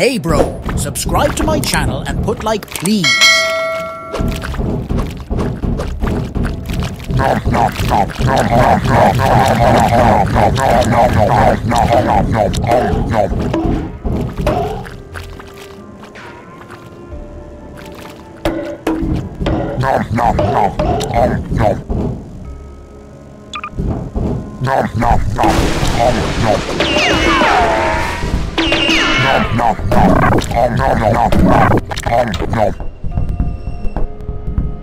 Hey bro, subscribe to my channel and put like please.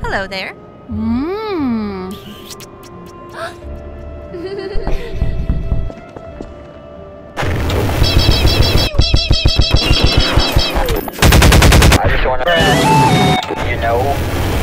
Hello there. Mmm. I just wanna, you know.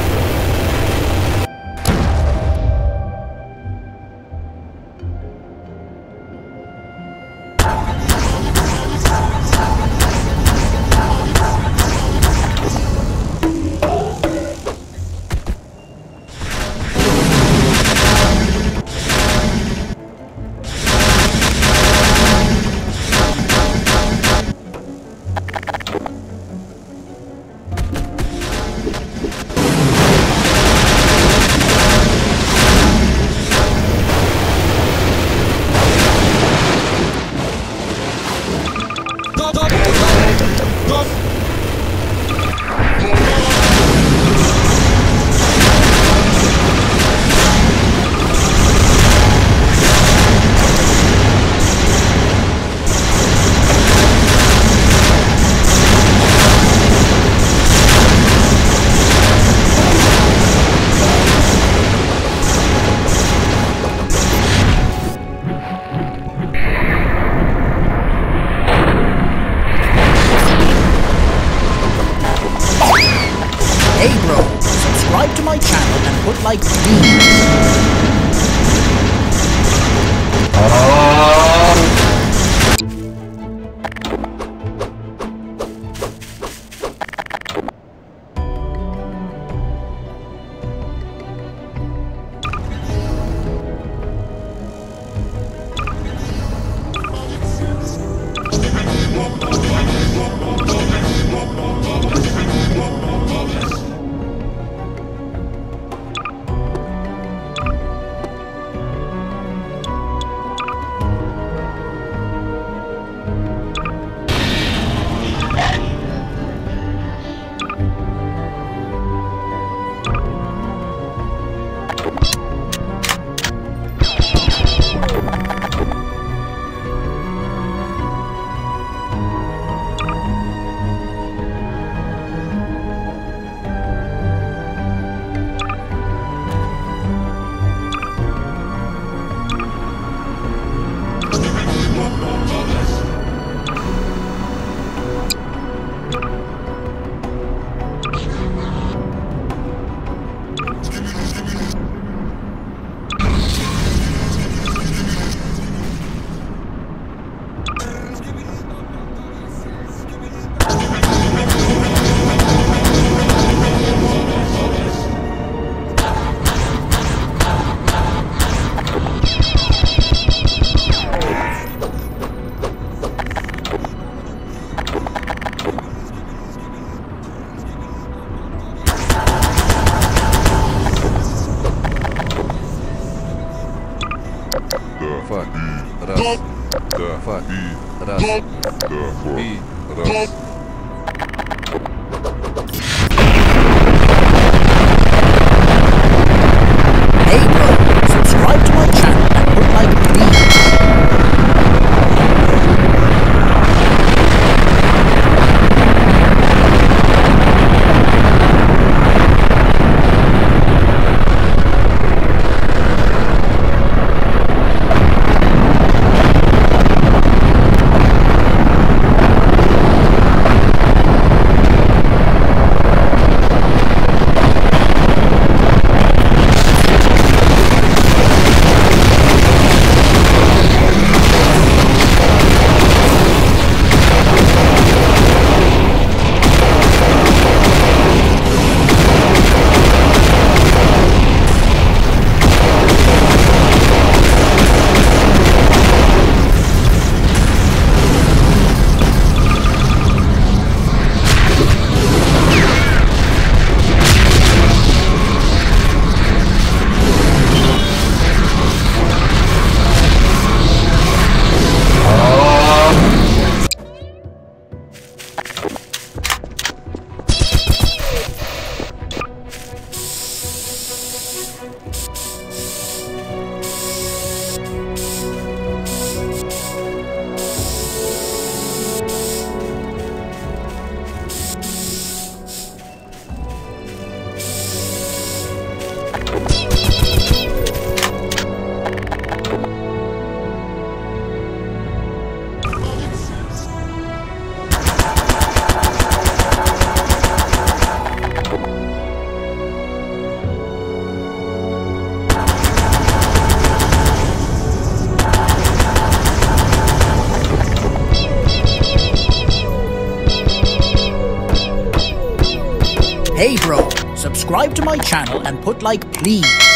Channel and put like please.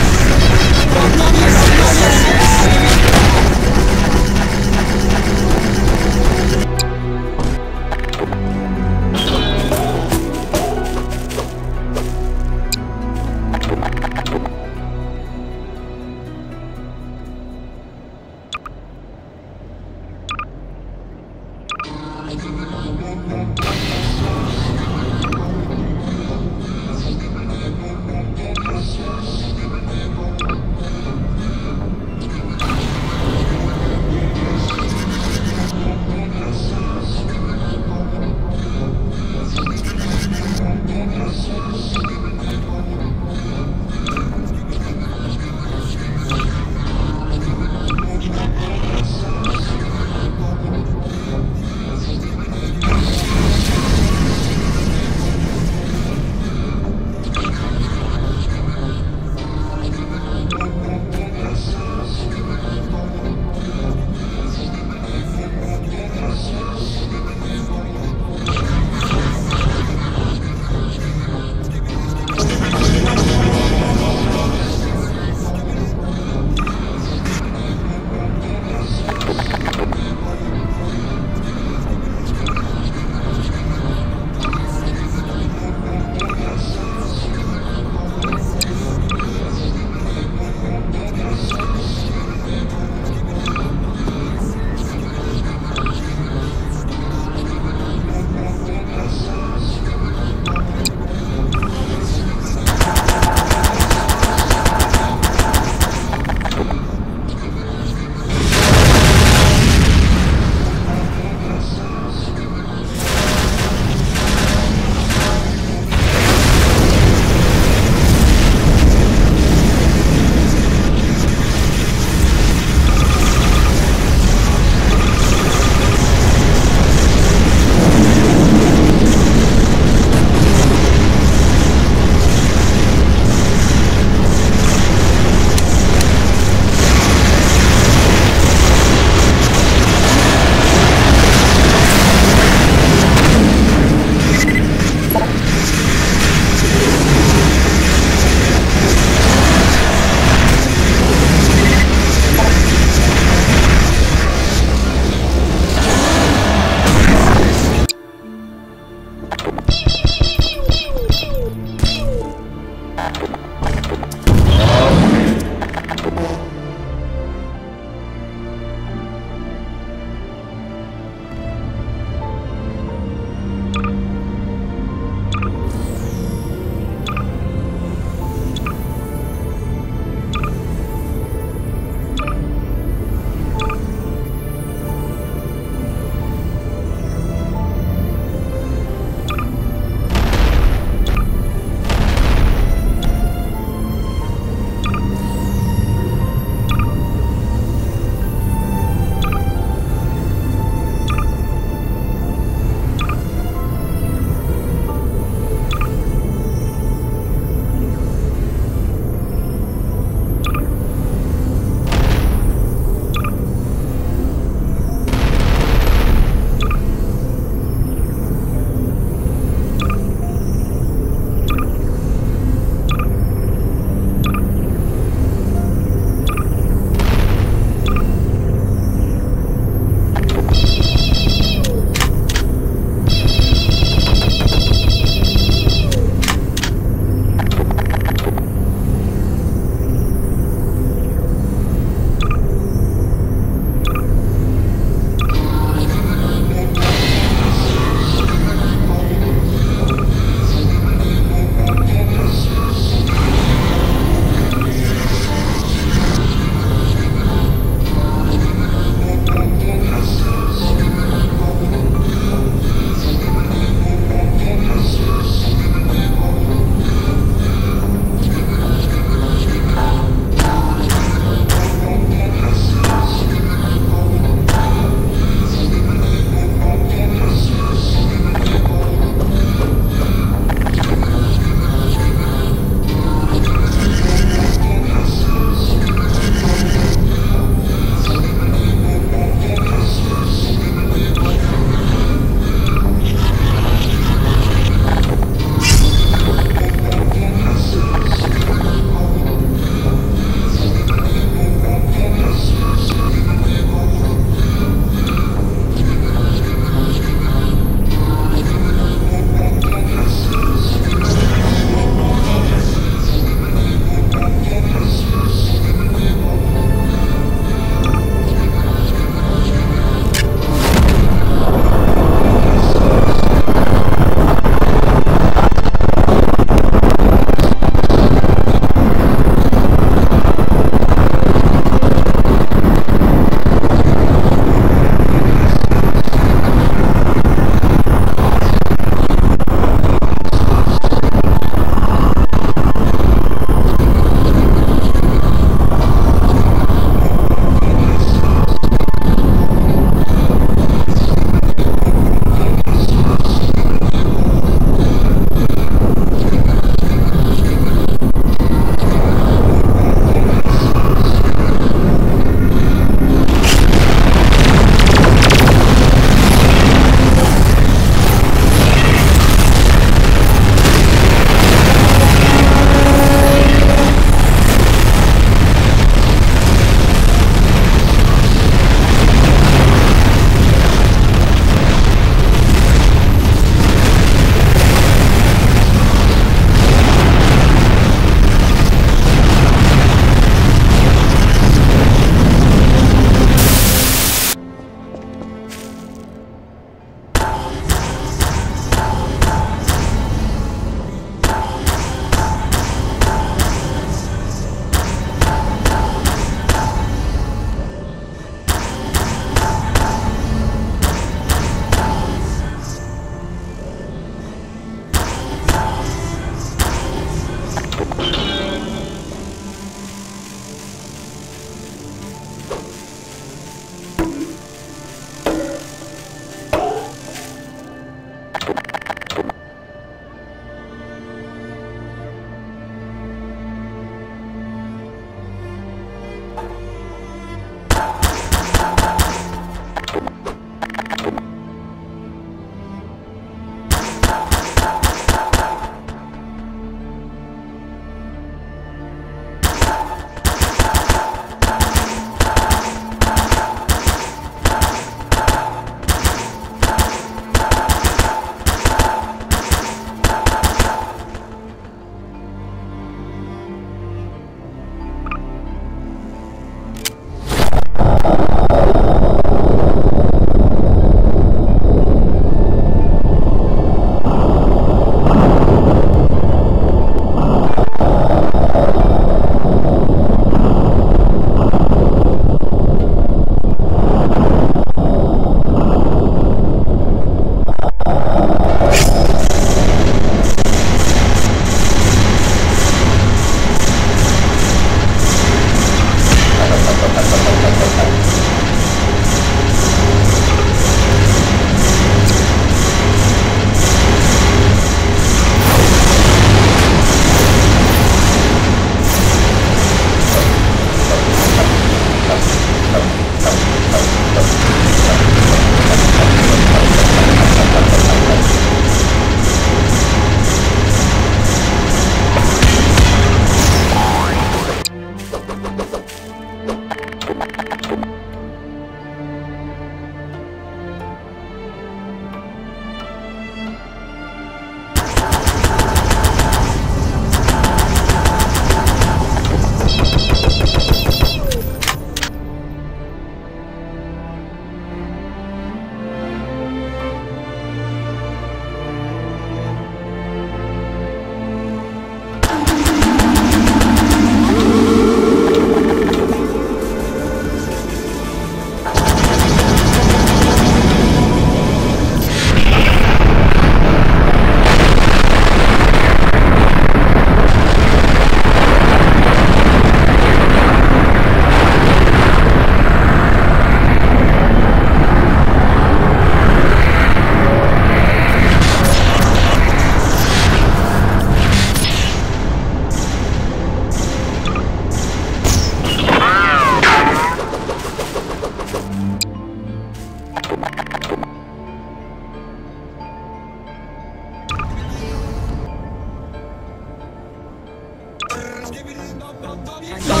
Bye.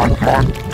Fun, fun,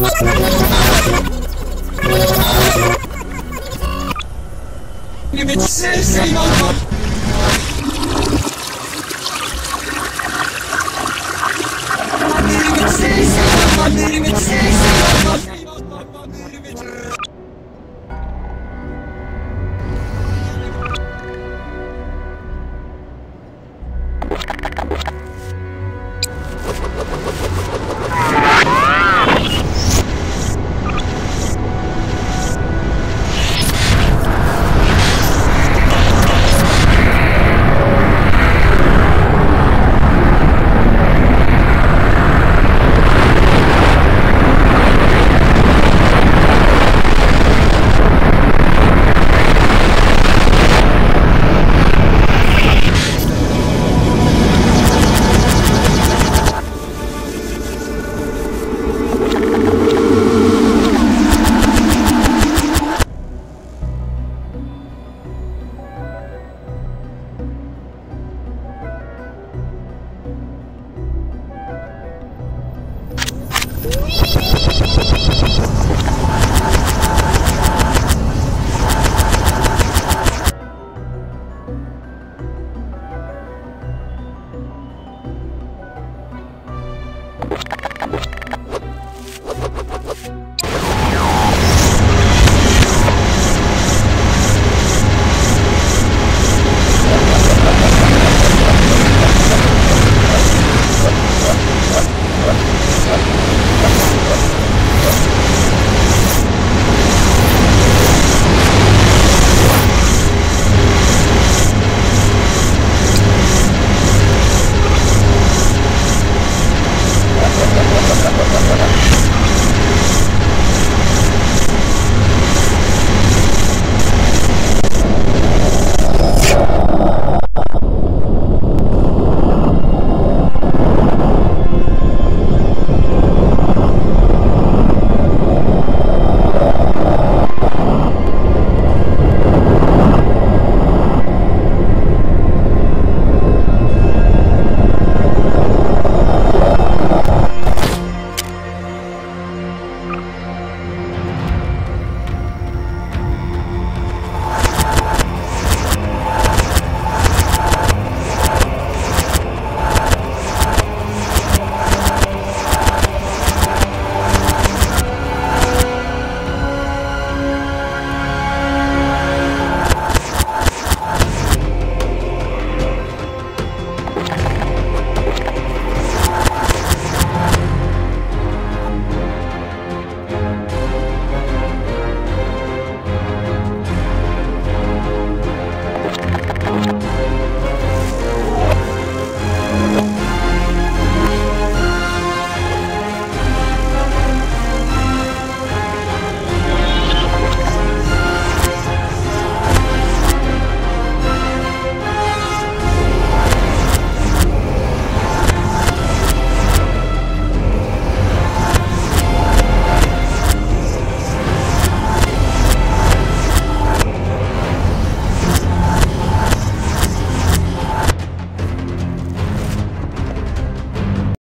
ハハハハ!